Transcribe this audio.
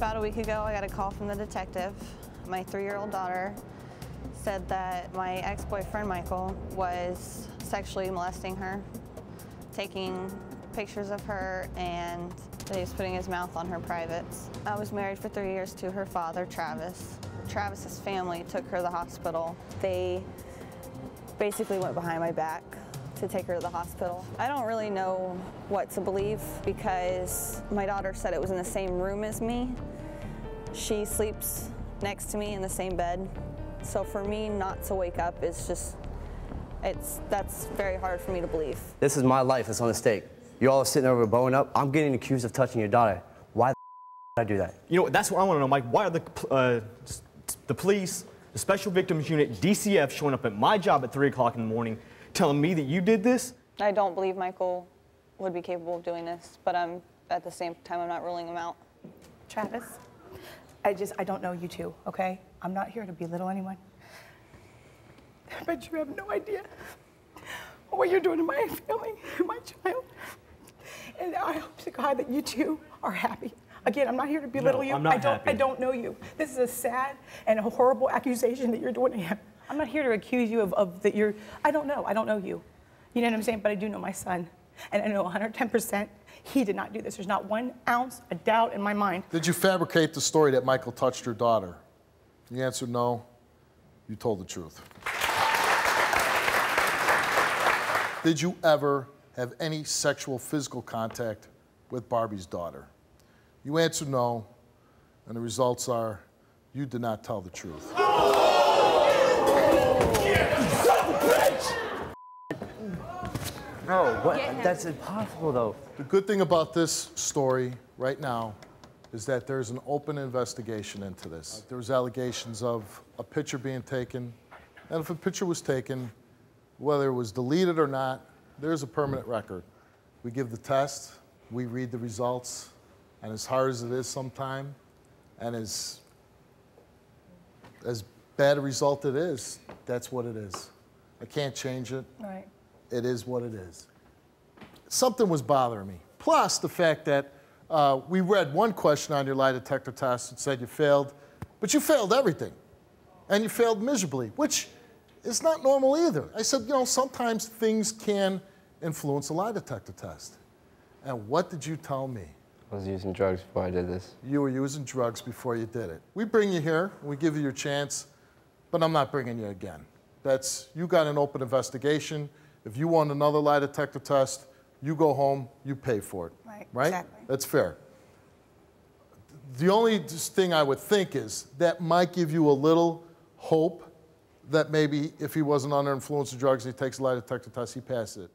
About a week ago, I got a call from the detective. My three-year-old daughter said that my ex-boyfriend, Michael, was sexually molesting her, taking pictures of her, and that he was putting his mouth on her privates. I was married for three years to her father, Travis. Travis's family took her to the hospital. They basically went behind my back to take her to the hospital. I don't really know what to believe because my daughter said it was in the same room as me. She sleeps next to me in the same bed. So for me not to wake up is just, it's, that's very hard for me to believe. This is my life that's on the stake. You're all are sitting over bowing up. I'm getting accused of touching your daughter. Why the did I do that? You know, that's what I want to know, Mike. Why are the, uh, the police, the Special Victims Unit, DCF showing up at my job at 3 o'clock in the morning telling me that you did this? I don't believe Michael would be capable of doing this, but I'm at the same time I'm not ruling him out. Travis, I just, I don't know you two, okay? I'm not here to belittle anyone. But you have no idea what you're doing to my family, my child. And I hope to God that you two are happy. Again, I'm not here to belittle No, you. I'm not I don't happy. I don't know you. This is a sad and a horrible accusation that you're doing to him. I'm not here to accuse you of, of that you're I don't know. I don't know you. You know what I'm saying? But I do know my son. And I know 110% he did not do this. There's not one ounce of doubt in my mind. Did you fabricate the story that Michael touched your daughter? The answer no. You told the truth. Did you ever have any sexual physical contact with Barbie's daughter? You answered no, and the results are you did not tell the truth. No, what? That's impossible, though. The good thing about this story right now is that there's an open investigation into this. There was allegations of a picture being taken, and if a picture was taken, whether it was deleted or not, there's a permanent record. We give the test, we read the results, and as hard as it is sometime, and as as bad a result it is, that's what it is. I can't change it. Right. It is what it is. Something was bothering me. Plus the fact that uh, we read one question on your lie detector test that said you failed, but you failed everything. And you failed miserably, which is not normal either. I said, you know, sometimes things can influence a lie detector test. And what did you tell me? I was using drugs before I did this. You were using drugs before you did it. We bring you here, we give you your chance, but I'm not bringing you again. That's, you got an open investigation. If you want another lie detector test, you go home, you pay for it. Right, Right? exactly. That's fair. The only thing I would think is that might give you a little hope that maybe if he wasn't under influence of drugs, and he takes a lie detector test, he passes it.